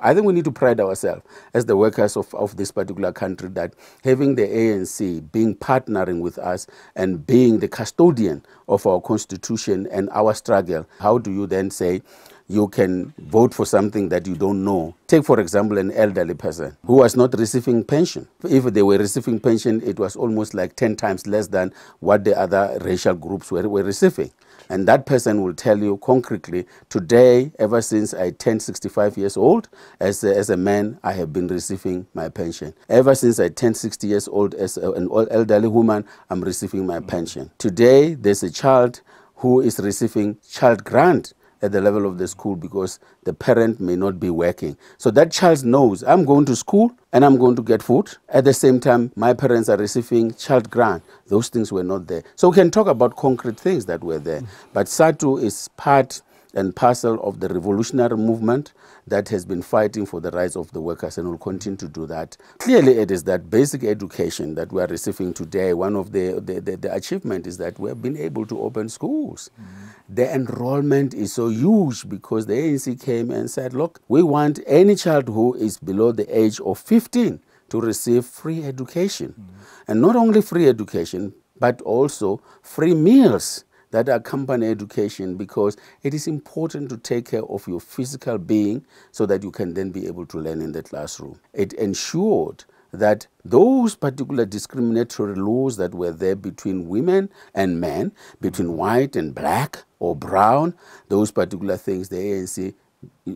I think we need to pride ourselves as the workers of, of this particular country that having the ANC being partnering with us and being the custodian of our constitution and our struggle, how do you then say you can vote for something that you don't know. Take, for example, an elderly person who was not receiving pension. If they were receiving pension, it was almost like 10 times less than what the other racial groups were, were receiving. And that person will tell you concretely, today, ever since I turned 65 years old, as a, as a man, I have been receiving my pension. Ever since I turned 60 years old as a, an elderly woman, I'm receiving my pension. Today, there's a child who is receiving child grant at the level of the school because the parent may not be working. So that child knows I'm going to school and I'm going to get food. At the same time, my parents are receiving child grant. Those things were not there. So we can talk about concrete things that were there. Mm. But SADTU is part and parcel of the revolutionary movement that has been fighting for the rights of the workers and will continue to do that. Clearly, it is that basic education that we are receiving today. One of the, the, the, the achievement is that we have been able to open schools. Mm -hmm. The enrollment is so huge because the ANC came and said, look, we want any child who is below the age of 15 to receive free education. Mm -hmm. And not only free education, but also free meals that accompany education because it is important to take care of your physical being so that you can then be able to learn in the classroom. It ensured that those particular discriminatory laws that were there between women and men, between white and black or brown, those particular things, the ANC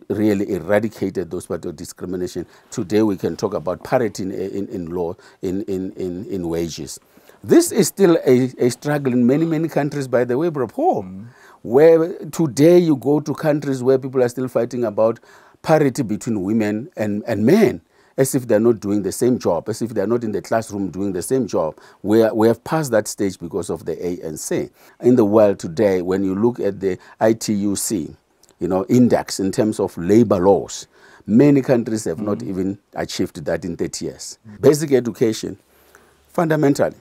really eradicated those particular discrimination. Today we can talk about parity in, in, in law, in, in, in, in wages. This is still a, a struggle in many, many countries, by the way, Bro mm. where today you go to countries where people are still fighting about parity between women and, and men as if they're not doing the same job, as if they're not in the classroom doing the same job. We, are, we have passed that stage because of the ANC. In the world today, when you look at the ITUC, you know, index in terms of labor laws, many countries have mm. not even achieved that in 30 years. Mm. Basic education, fundamentally,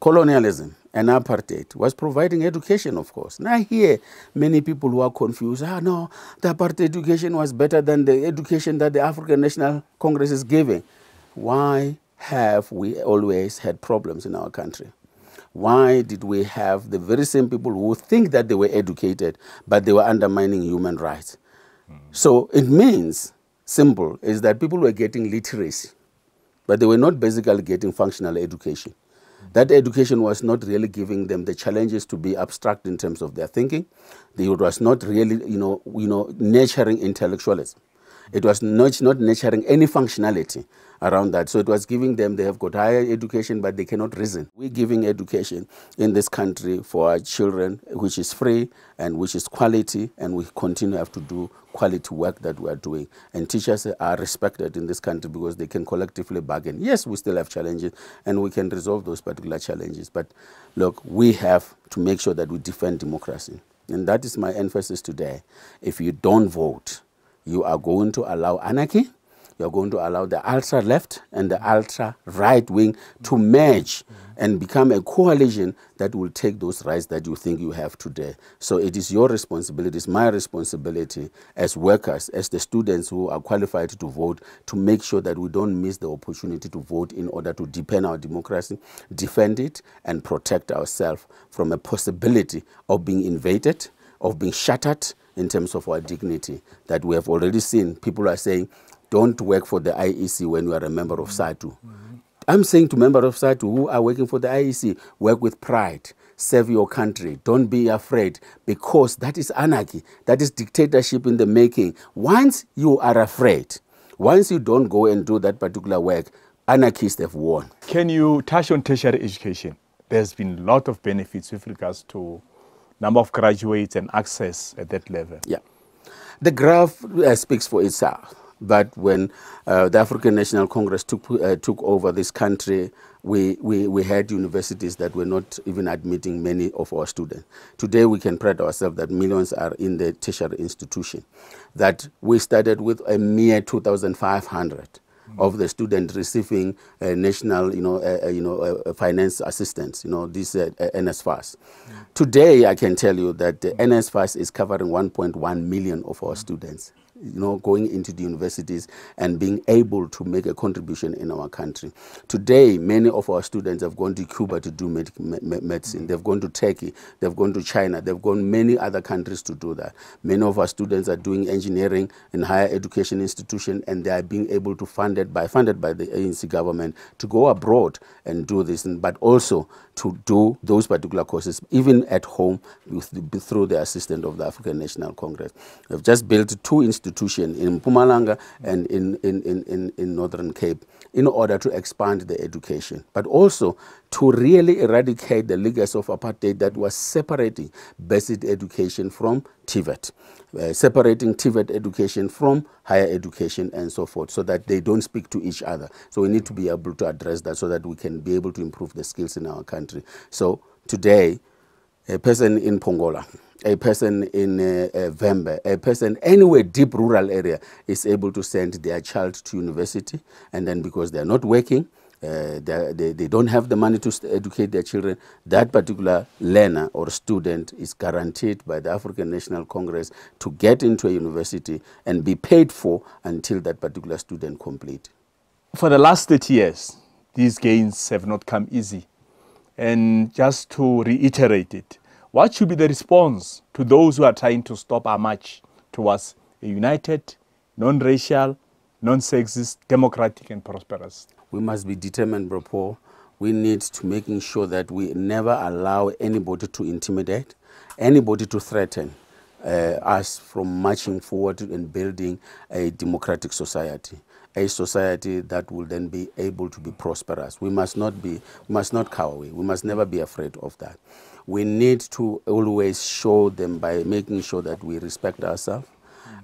colonialism and apartheid was providing education, of course. Now here, many people who are confused, ah, no, the apartheid education was better than the education that the African National Congress is giving. Why have we always had problems in our country? Why did we have the very same people who think that they were educated, but they were undermining human rights? Mm. So it means, simple, is that people were getting literacy, but they were not basically getting functional education that education was not really giving them the challenges to be abstract in terms of their thinking. It was not really, you know, you know, nurturing intellectualism. It was not, not nurturing any functionality around that. So it was giving them, they have got higher education, but they cannot reason. We're giving education in this country for our children, which is free and which is quality, and we continue have to do quality work that we are doing. And teachers are respected in this country because they can collectively bargain. Yes, we still have challenges, and we can resolve those particular challenges. But look, we have to make sure that we defend democracy. And that is my emphasis today. If you don't vote, you are going to allow anarchy, you're going to allow the ultra left and the ultra right wing to merge and become a coalition that will take those rights that you think you have today. So it is your responsibility, it's my responsibility as workers, as the students who are qualified to vote, to make sure that we don't miss the opportunity to vote in order to deepen our democracy, defend it, and protect ourselves from a possibility of being invaded, of being shattered, in terms of our dignity that we have already seen. People are saying, don't work for the IEC when you are a member of -hmm. I'm saying to members of SADTU who are working for the IEC, work with pride, serve your country, don't be afraid, because that is anarchy, that is dictatorship in the making. Once you are afraid, once you don't go and do that particular work, anarchists have won. Can you touch on tertiary education? There's been a lot of benefits with regards to number of graduates and access at that level. Yeah. The graph uh, speaks for itself. But when uh, the African National Congress took, uh, took over this country, we, we, we had universities that were not even admitting many of our students. Today we can pride ourselves that millions are in the tertiary institution. That we started with a mere 2,500 of the student receiving uh, national, you know, uh, uh you know, uh, uh, finance assistance, you know, this uh, NSFAS. Today, I can tell you that the NSFAS is covering 1.1 million of our students. You know, going into the universities and being able to make a contribution in our country. Today, many of our students have gone to Cuba to do med me medicine. Mm-hmm. They've gone to Turkey, they've gone to China, they've gone many other countries to do that. Many of our students are doing engineering in higher education institution and they are being able to fund it by funded by the ANC government to go abroad and do this, but also to do those particular courses, even at home, with, through the assistance of the African National Congress. We've just built two institutions in Mpumalanga and in, in, in, in Northern Cape in order to expand the education, but also to really eradicate the legacy of apartheid that was separating basic education from TVET, uh, separating TVET education from higher education and so forth, so that they don't speak to each other. So we need to be able to address that so that we can be able to improve the skills in our country. So today, a person in Pongola, a person in uh, uh, Vhembe, a person anywhere deep rural area is able to send their child to university and then because they are not working, uh, they, they don't have the money to educate their children, that particular learner or student is guaranteed by the African National Congress to get into a university and be paid for until that particular student complete. For the last 30 years, these gains have not come easy. And just to reiterate it, what should be the response to those who are trying to stop our march towards a united, non-racial, non-sexist, democratic and prosperous? We must be determined, Bro We need to making sure that we never allow anybody to intimidate, anybody to threaten uh, us from marching forward and building a democratic society a society that will then be able to be prosperous. We must not be, must not cower away. We must never be afraid of that we need to always show them by making sure that we respect ourselves.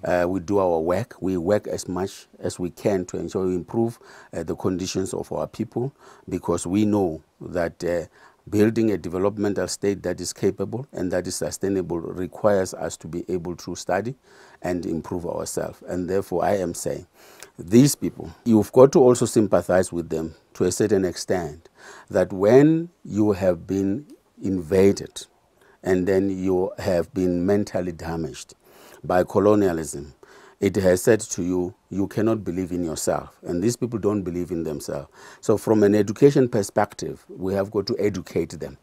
Uh, we do our work. We work as much as we can to ensure we improve uh, the conditions of our people because we know that uh, building a developmental state that is capable and that is sustainable requires us to be able to study and improve ourselves. And therefore, I am saying, these people, you've got to also sympathize with them to a certain extent that when you have been invaded and then you have been mentally damaged by colonialism, it has said to you, you cannot believe in yourself. And these people don't believe in themselves. So from an education perspective, we have got to educate them.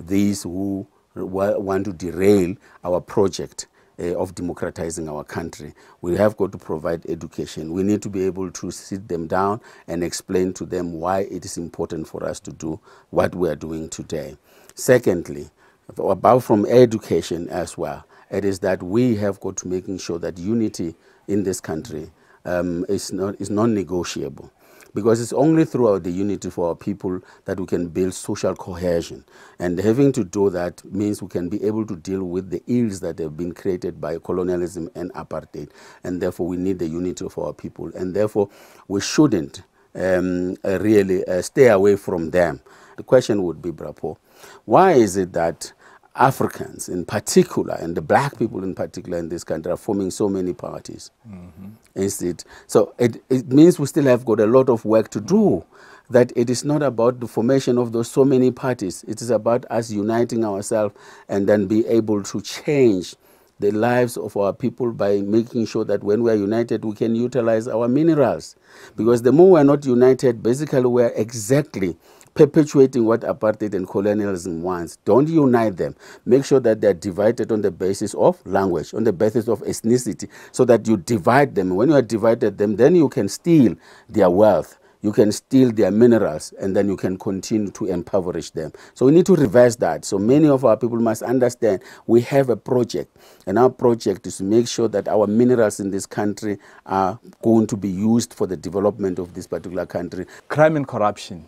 These who want to derail our project uh, of democratizing our country. We have got to provide education. We need to be able to sit them down and explain to them why it is important for us to do what we are doing today. Secondly, about from education as well, it is that we have got to making sure that unity in this country um, is not is non-negotiable because it's only throughout the unity for our people that we can build social cohesion. And having to do that means we can be able to deal with the ills that have been created by colonialism and apartheid. And therefore, we need the unity of our people. And therefore, we shouldn't um, really uh, stay away from them. The question would be, Brapo, why is it that Africans in particular, and the black people in particular in this country, are forming so many parties? Mm -hmm. Instead, so it, it means we still have got a lot of work to do. That it is not about the formation of those so many parties. It is about us uniting ourselves and then be able to change the lives of our people by making sure that when we are united, we can utilize our minerals. Because the more we are not united, basically we are exactly perpetuating what apartheid and colonialism wants. Don't unite them. Make sure that they're divided on the basis of language, on the basis of ethnicity, so that you divide them. When you have divided them, then you can steal their wealth. You can steal their minerals and then you can continue to impoverish them. So we need to reverse that. So many of our people must understand we have a project, and our project is to make sure that our minerals in this country are going to be used for the development of this particular country. Crime and corruption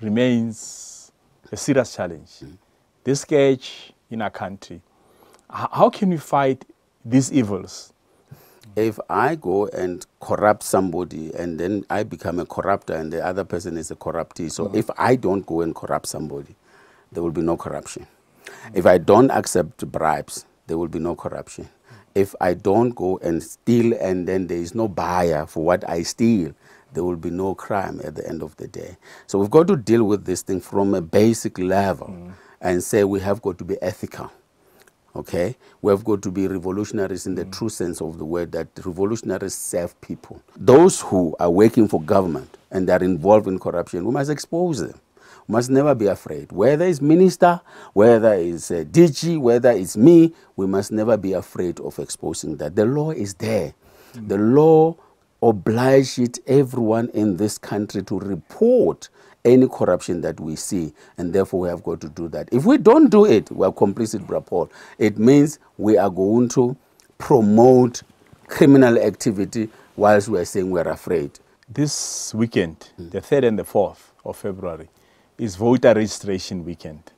remains a serious challenge. Mm. This scourge in our country, how can we fight these evils? If I go and corrupt somebody and then I become a corrupter and the other person is a corruptee, so mm. if I don't go and corrupt somebody, there will be no corruption. Mm. If I don't accept bribes, there will be no corruption. If I don't go and steal and then there is no buyer for what I steal, there will be no crime at the end of the day. So we've got to deal with this thing from a basic level mm. and say we have got to be ethical. Okay, we have got to be revolutionaries in the true sense of the word. That revolutionaries serve people. Those who are working for government and are involved in corruption, we must expose them. We must never be afraid. Whether it's minister, whether it's uh, DG, whether it's me, we must never be afraid of exposing that. The law is there. Mm. The law obliges everyone in this country to report any corruption that we see, and therefore we have got to do that. If we don't do it, we are complicit, Paul. It means we are going to promote criminal activity whilst we are saying we are afraid. This weekend, mm. the 3rd and the 4th of February, is voter registration weekend.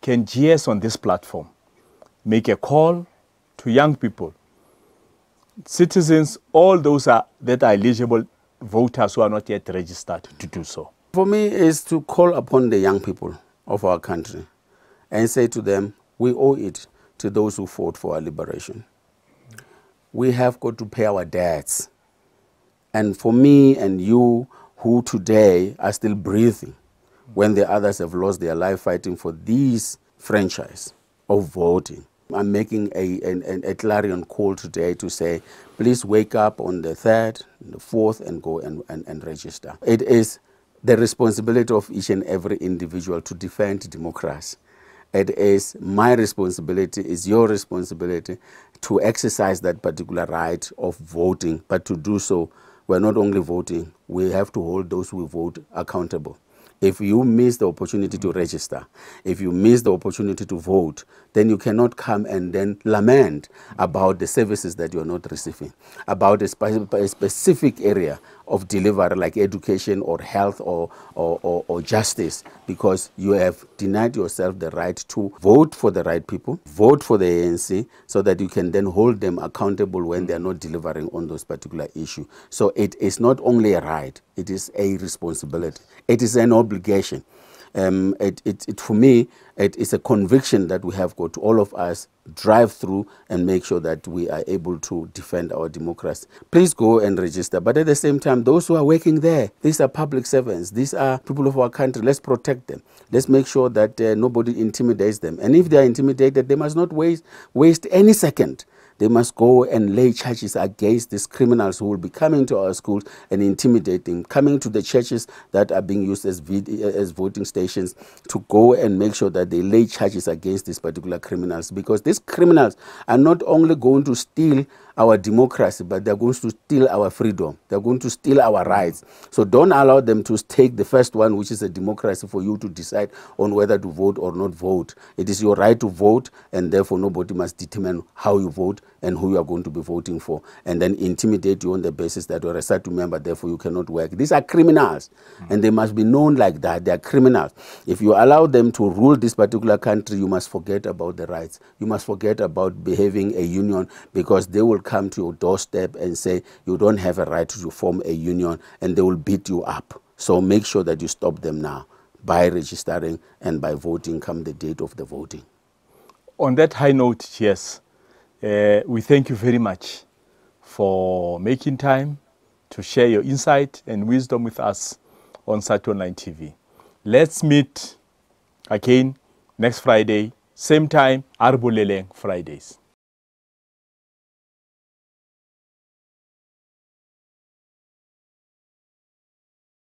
Can GS on this platform make a call to young people, citizens, all those are, that are eligible voters who are not yet registered to do so? For me, is to call upon the young people of our country and say to them, we owe it to those who fought for our liberation. We have got to pay our debts. And for me and you who today are still breathing, when the others have lost their life fighting for this franchise of voting, I'm making a, an, a clarion call today to say, please wake up on the 3rd, the 4th, and go and, and, and register. It is the responsibility of each and every individual to defend democracy. It is my responsibility, it's your responsibility to exercise that particular right of voting. But to do so, we're not only voting, we have to hold those who vote accountable. If you miss the opportunity to register, if you miss the opportunity to vote, then you cannot come and then lament about the services that you're not receiving, about a, spe a specific area of delivery like education or health or, or, or, or, justice because you have denied yourself the right to vote for the right people, vote for the ANC so that you can then hold them accountable when they are not delivering on those particular issues. So it is not only a right, it is a responsibility. It is an obligation um, it, it, it, for me, it is a conviction that we have got all of us drive through and make sure that we are able to defend our democracy. Please go and register. But at the same time, those who are working there, these are public servants. These are people of our country. Let's protect them. Let's make sure that uh, nobody intimidates them. And if they are intimidated, they must not waste, waste any second they must go and lay charges against these criminals who will be coming to our schools and intimidating, coming to the churches that are being used as, as voting stations to go and make sure that they lay charges against these particular criminals. Because these criminals are not only going to steal our democracy, but they're going to steal our freedom. They're going to steal our rights. So don't allow them to take the first one, which is a democracy, for you to decide on whether to vote or not vote. It is your right to vote, and therefore nobody must determine how you vote and who you are going to be voting for, and then intimidate you on the basis that you're a certain member, therefore you cannot work. These are criminals, mm. and they must be known like that. They are criminals. If you allow them to rule this particular country, you must forget about the rights. You must forget about behaving a union because they will come to your doorstep and say you don't have a right to form a union and they will beat you up. So make sure that you stop them now by registering and by voting come the date of the voting. On that high note, yes, uh, we thank you very much for making time to share your insight and wisdom with us on SADTU Online TV. Let's meet again next Friday, same time, A re boleleng Fridays.